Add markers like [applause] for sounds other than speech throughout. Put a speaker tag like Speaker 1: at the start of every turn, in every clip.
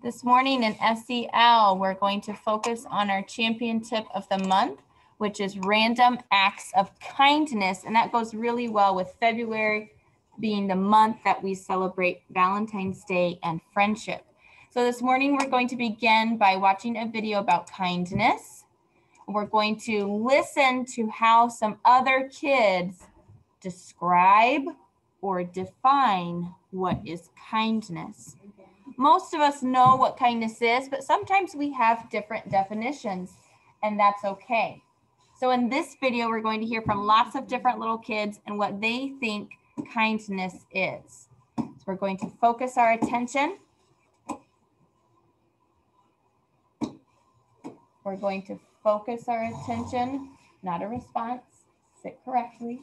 Speaker 1: This morning in SEL, we're going to focus on our champion tip of the month, which is random acts of kindness. And that goes really well with February being the month that we celebrate Valentine's Day and friendship. So this morning, we're going to begin by watching a video about kindness. We're going to listen to how some other kids describe or define what is kindness. Most of us know what kindness is, but sometimes we have different definitions, and that's okay. So in this video, we're going to hear from lots of different little kids and what they think kindness is. So we're going to focus our attention. We're going to focus our attention, not a response. Sit correctly.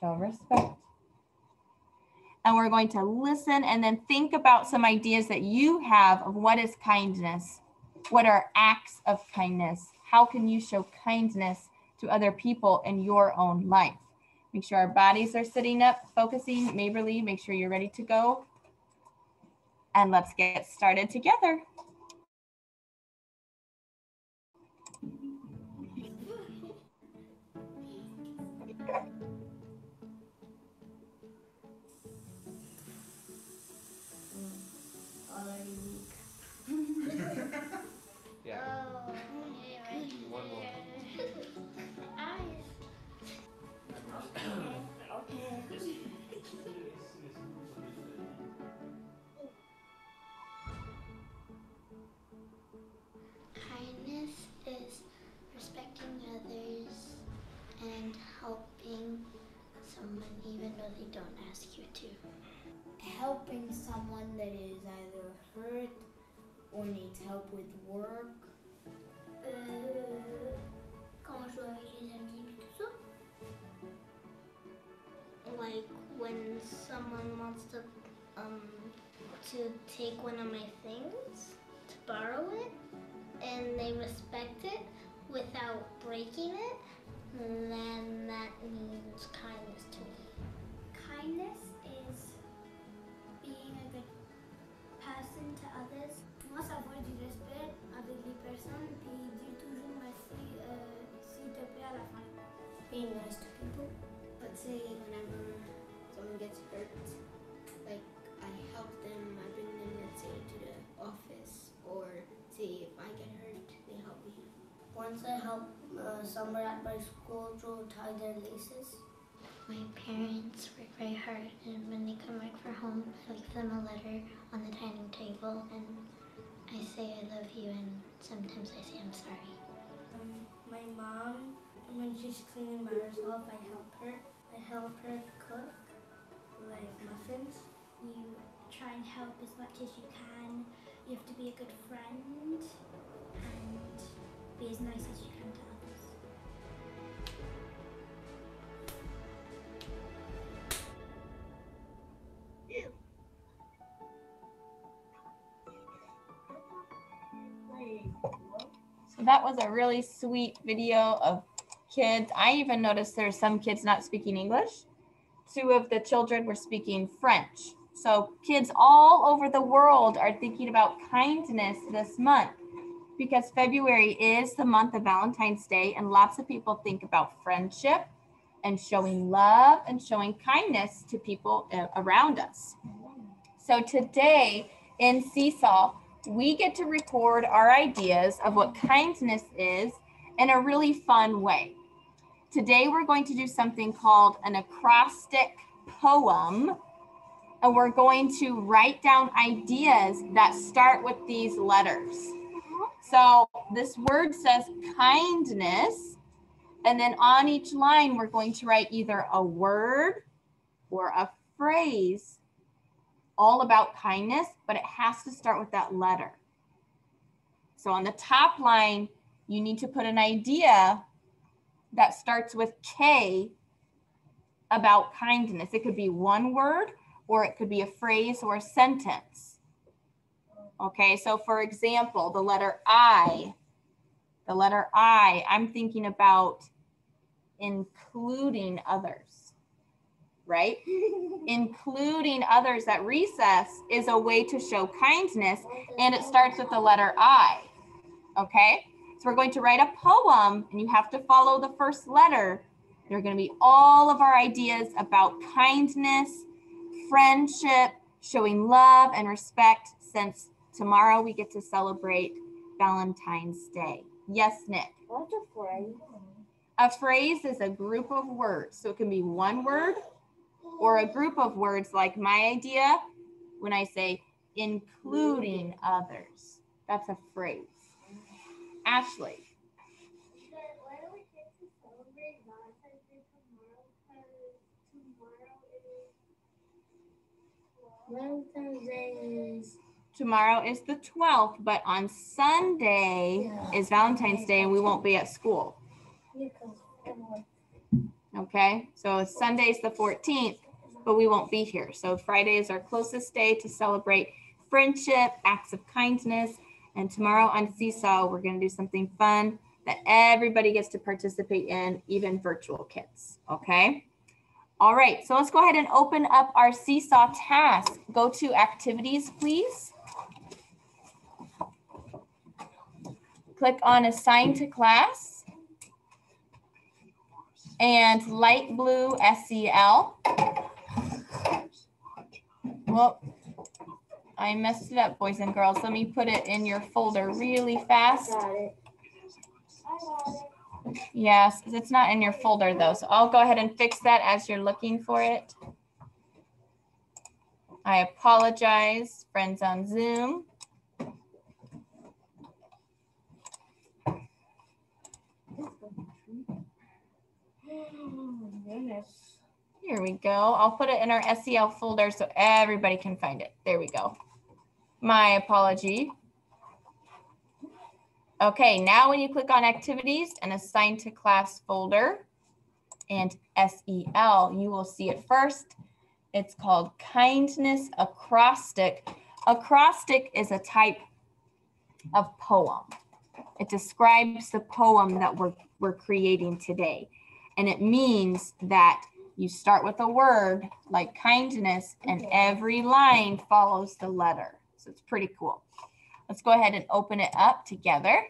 Speaker 1: Show respect. And we're going to listen and then think about some ideas that you have of what is kindness. What are acts of kindness? How can you show kindness to other people in your own life? Make sure our bodies are sitting up, focusing. Maberly, make sure you're ready to go. And let's get started together.
Speaker 2: Helping someone that is either hurt or needs help with work.
Speaker 3: Euh, quand je joue avec les amis tout ça. Like when someone wants to um to take one of my things to borrow it and they respect it without breaking it, then that means kindness to me.
Speaker 4: Once I helped uh, someone at my school to tie their laces.
Speaker 5: My parents work very hard and when they come back from home, I leave them a letter on the dining table and I say I love you and sometimes I say I'm sorry.
Speaker 6: Um, my mom, when she's cleaning by herself, I help her. I help her cook, like muffins.
Speaker 7: You try and help as much as you can. You have to be a good friend and be as nice as you can to others.
Speaker 1: So that was a really sweet video of kids. I even noticed there's some kids not speaking English. Two of the children were speaking French. So kids all over the world are thinking about kindness this month because February is the month of Valentine's Day and lots of people think about friendship and showing love and showing kindness to people uh, around us. So today in Seesaw, we get to record our ideas of what kindness is in a really fun way. Today, we're going to do something called an acrostic poem, and we're going to write down ideas that start with these letters. So, this word says kindness, and then on each line, we're going to write either a word or a phrase all about kindness, but it has to start with that letter. So on the top line, you need to put an idea that starts with K about kindness. It could be one word or it could be a phrase or a sentence. Okay, so for example, the letter I, the letter I, I'm thinking about including others. right? [laughs] Including others at recess is a way to show kindness, and it starts with the letter I. Okay? So we're going to write a poem, and you have to follow the first letter. There are going to be all of our ideas about kindness, friendship, showing love and respect, since tomorrow we get to celebrate Valentine's Day. Yes, Nick.
Speaker 3: What's a phrase?
Speaker 1: A phrase is a group of words. So it can be one word or a group of words like my idea when I say including others. That's a phrase. Ashley.
Speaker 7: Why do we get to celebrate Valentine's Day tomorrow? Because tomorrow is
Speaker 3: Valentine's Day is
Speaker 1: Tomorrow is the 12th, but on Sunday is Valentine's Day and we won't be at school. Okay, so Sunday's the 14th, but we won't be here. So Friday is our closest day to celebrate friendship, acts of kindness. And tomorrow on Seesaw, we're going to do something fun that everybody gets to participate in, even virtual kids. Okay. All right, so let's go ahead and open up our Seesaw task. Go to activities, please. Click on assign to class and light blue SEL. Well, I messed it up, boys and girls. Let me put it in your folder really fast. Yes, it's not in your folder though, so I'll go ahead and fix that as you're looking for it. I apologize, friends on Zoom.
Speaker 3: Oh, goodness.
Speaker 1: Here we go. I'll put it in our SEL folder so everybody can find it. There we go. My apology. Okay, now when you click on activities and assign to class folder and SEL, you will see it first. It's called kindness acrostic. Acrostic is a type of poem. It describes the poem that we're, we're creating today. And it means that you start with a word like kindness and every line follows the letter. So it's pretty cool. Let's go ahead and open it up together.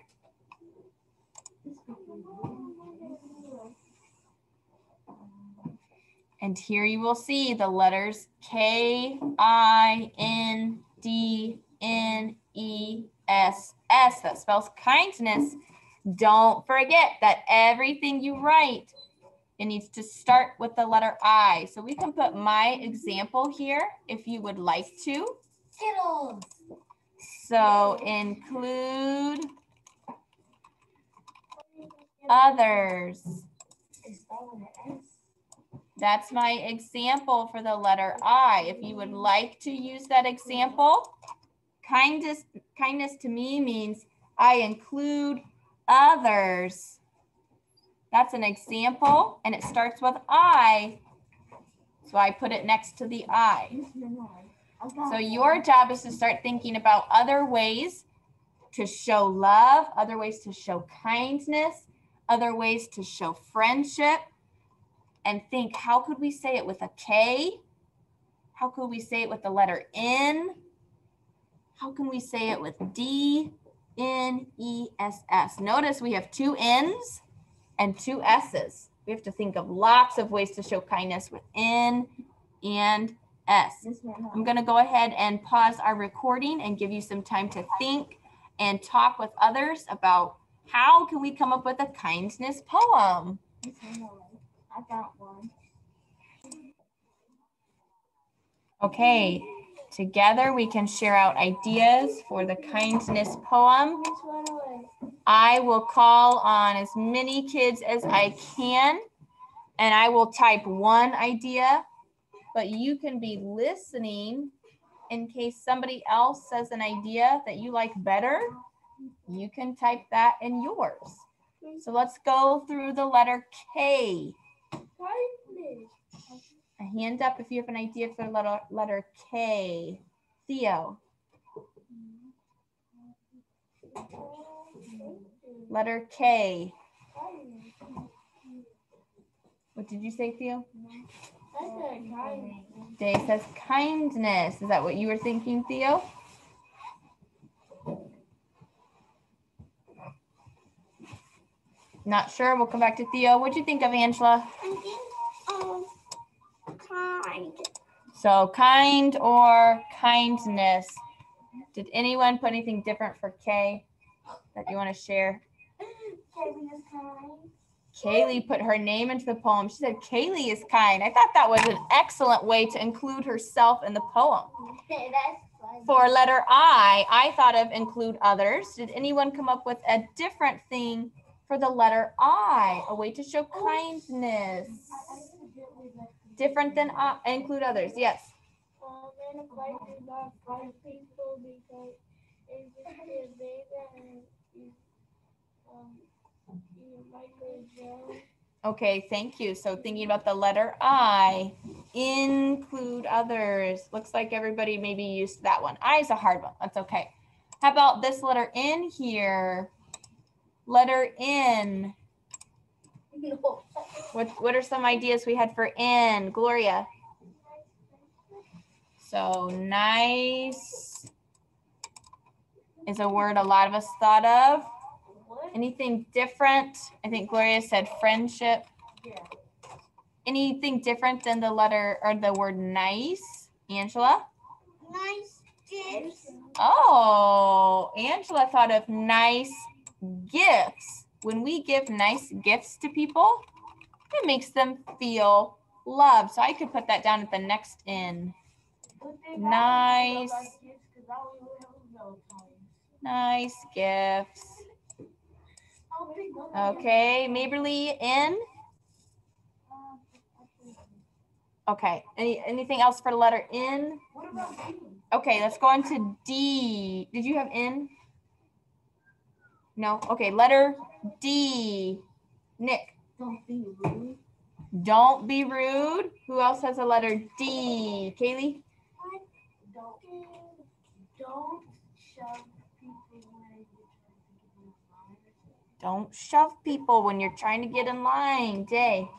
Speaker 1: And here you will see the letters K, I, N, D, N, E, S, S. That spells kindness. Don't forget that everything you write, it needs to start with the letter I. So we can put my example here if you would like to.
Speaker 3: Skittles.
Speaker 1: So include others. That's my example for the letter I. If you would like to use that example, kindness, kindness to me means I include others. That's an example and it starts with I. So I put it next to the I. So your job is to start thinking about other ways to show love, other ways to show kindness, other ways to show friendship, and think how could we say it with a K? How could we say it with the letter N? How can we say it with D, N, E, S, S? Notice we have two N's and two S's. We have to think of lots of ways to show kindness with N and S. I'm going to go ahead and pause our recording and give you some time to think and talk with others about how can we come up with a kindness poem.
Speaker 3: I got one.
Speaker 1: Okay, together we can share out ideas for the kindness poem. I will call on as many kids as I can and I will type one idea, but you can be listening in case somebody else says an idea that you like better. You can type that in yours. So let's go through the letter K.
Speaker 3: Kindness.
Speaker 1: Hand up if you have an idea for the letter, letter K. Theo. Letter K. What did you say, Theo? Day says kindness. Is that what you were thinking, Theo? Not sure. We'll come back to Theo. What'd you think of Angela?
Speaker 3: I think um kind.
Speaker 1: So kind or kindness. Did anyone put anything different for K that you want to share? Kaylee put her name into the poem. She said Kaylee is kind. I thought that was an excellent way to include herself in the poem. For letter I, I thought of include others. Did anyone come up with a different thing for the letter I? A way to show kindness. Different than include others. Yes.
Speaker 3: Um, and if I do not find people because it's just a big and you, um, you might go jail.
Speaker 1: Okay, thank you. So thinking about the letter I, include others. Looks like everybody maybe used that one. I is a hard one. That's okay. How about this letter in here? Letter in. What what are some ideas we had for in? Gloria. So nice is a word a lot of us thought of. Anything different? I think Gloria said friendship. Yeah. Anything different than the letter or the word nice? Angela?
Speaker 3: Nice gifts.
Speaker 1: Oh, Angela thought of nice gifts. When we give nice gifts to people, it makes them feel loved. So I could put that down at the next in. Nice. Nice gifts. Okay, Maberly in. Okay, any anything else for the letter N? Okay, let's go on to D. Did you have N? No. Okay, letter D. Nick.
Speaker 4: Don't be rude.
Speaker 1: Don't be rude. Who else has a letter D? Kaylee?
Speaker 4: Don't don't shove people when you're trying to get in line.
Speaker 1: Don't shove people when you're trying to get in line. Jay.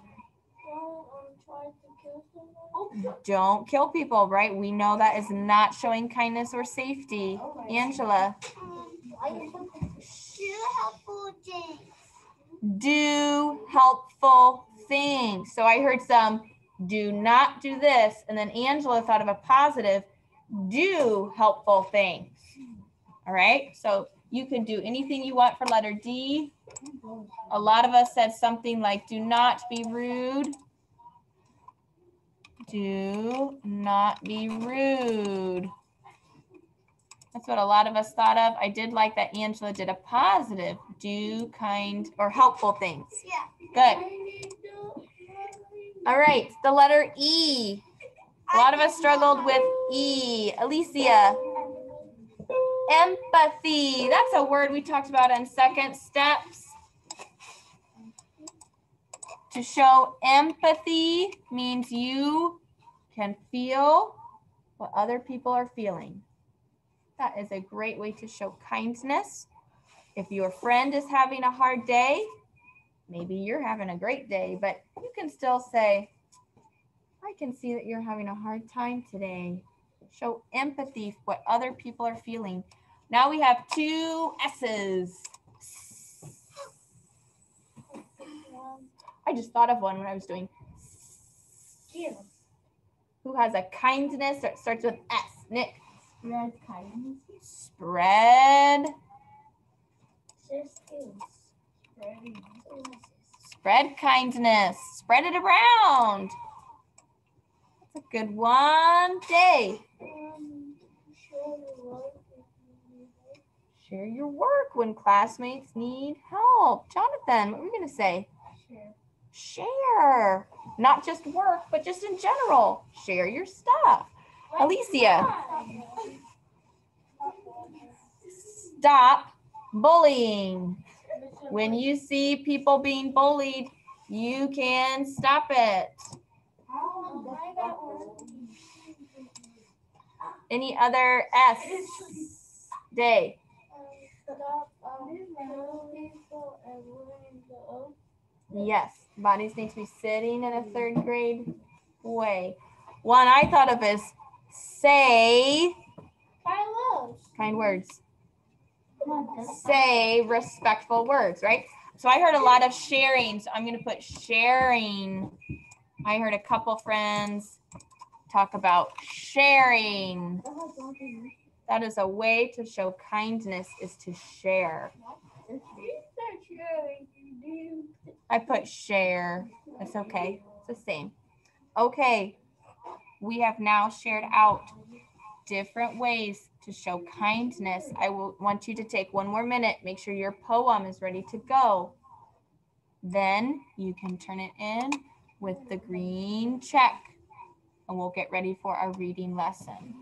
Speaker 3: Don't kill
Speaker 1: people, right? We know that is not showing kindness or safety. Angela.
Speaker 3: Do helpful things.
Speaker 1: do helpful things. So I heard some do not do this. And then Angela thought of a positive do helpful things. All right. So you can do anything you want for letter D. A lot of us said something like do not be rude. Do not be rude. That's what a lot of us thought of. I did like that Angela did a positive, do kind or helpful things.
Speaker 3: Yeah.
Speaker 1: Good. All right, the letter E. A lot of us struggled with E. Alicia. Empathy. That's a word we talked about in second steps. To show empathy means you can feel what other people are feeling. That is a great way to show kindness. If your friend is having a hard day, maybe you're having a great day, but you can still say, I can see that you're having a hard time today. Show empathy for what other people are feeling. Now we have two S's. I just thought of one when I was doing. Who has a kindness that starts with S? Nick.
Speaker 4: Spread kindness.
Speaker 1: Spread. Spread kindness. Spread it around. That's a good one. Day.
Speaker 3: Um, show the love if you need it.
Speaker 1: Share your work when classmates need help. Jonathan, what were you going to say? Share. Not just work, but just in general. Share your stuff. Alicia. Stop bullying. When you see people being bullied, you can stop it. Any other S? Day.
Speaker 3: Stop killing people and learning the oath.
Speaker 1: Yes, bodies need to be sitting in a third grade way. One I thought of is say
Speaker 3: I love.
Speaker 1: kind words. Say respectful words, right? So I heard a lot of sharing. So I'm going to put sharing. I heard a couple friends talk about sharing. That is a way to show kindness is to share. I put share. It's okay. It's the same. Okay. We have now shared out different ways to show kindness. I will want you to take one more minute. Make sure your poem is ready to go. Then you can turn it in with the green check and we'll get ready for our reading lesson.